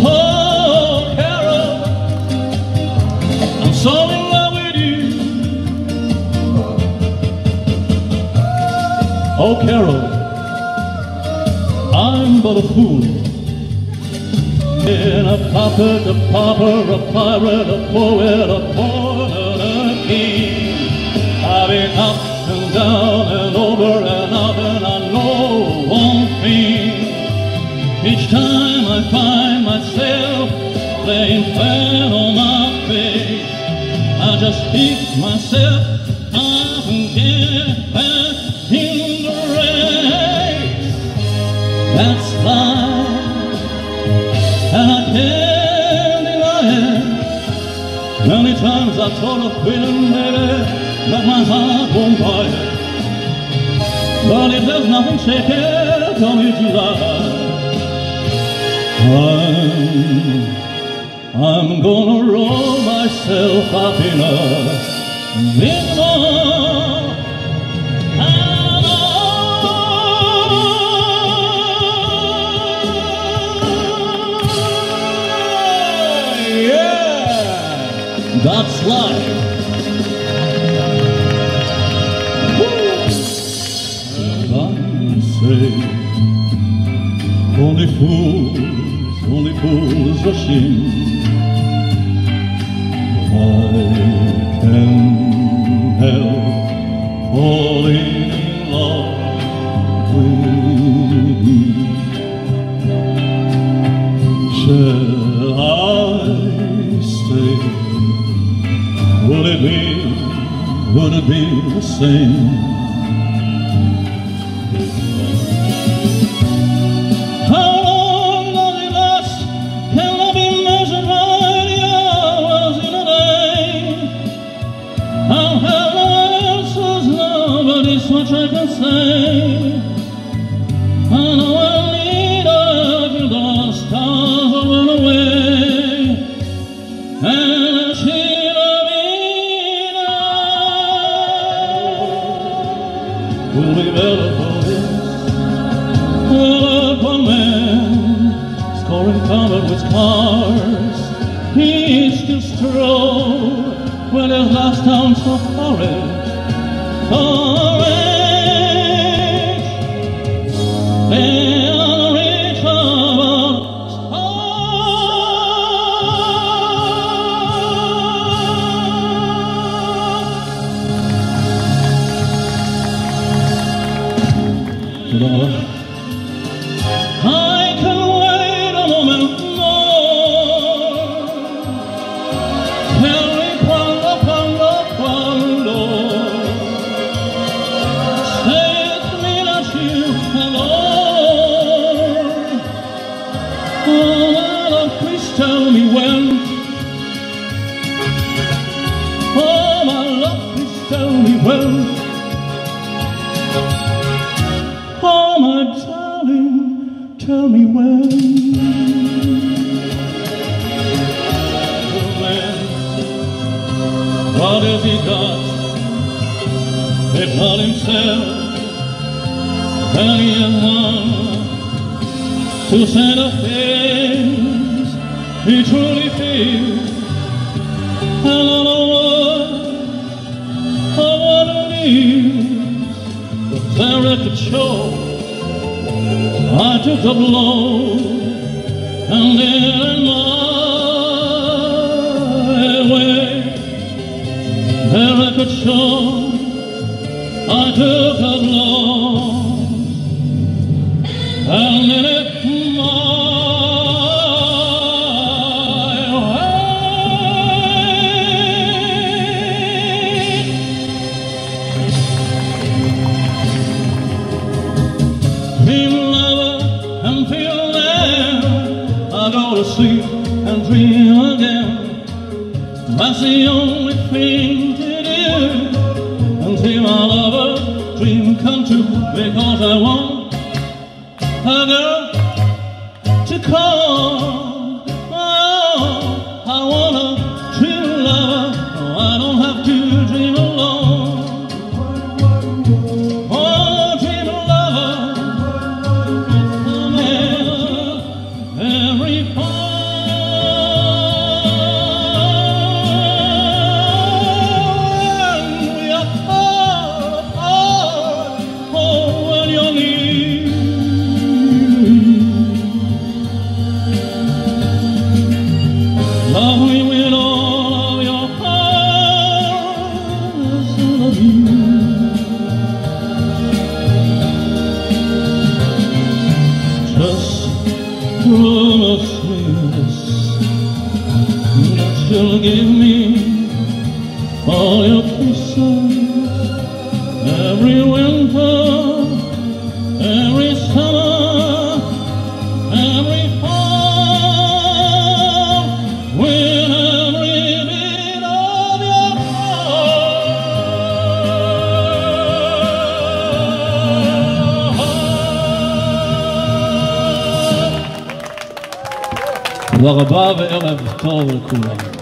Oh, Carol, I'm so in love with you. Oh, Carol, I'm but a fool. Been a puppet, a pauper, a pirate, a poet, a pawn, and a king. I've been up flat on my face, I just pick myself up and get back in the race. That's life, and I can't deny it. Many times I thought of quitting, baby, but my heart won't buy it. But if there's nothing shaking, tell me July. I'm, I'm gonna roll myself up in a ball. Yeah, that's life. Only fools, only fools rush in. Help falling in love with you. Shall I stay? Would it be, would it be the same? Much I can say. I know I'll need her till the stars away. And be there. Will we better for this? Well, one man scoring covered with scars. He still strode when his last town I can wait a moment more. Tell me quando, quando, quando. It's me you alone. Oh, please tell me when. Oh, my love, please tell me when. Tell me when. Oh, man, what has he got? If not himself, he has one to say a things he truly feels. And words of what it is, the fair record show. I took the blow and in my way. There I could show I took a blow and in it my and dream again. That's the only thing to do until my lover dream come true. Because I want a girl to call. Oh, I want a true lover. Oh, I don't have to dream alone. وغباب إرم طاو الكولان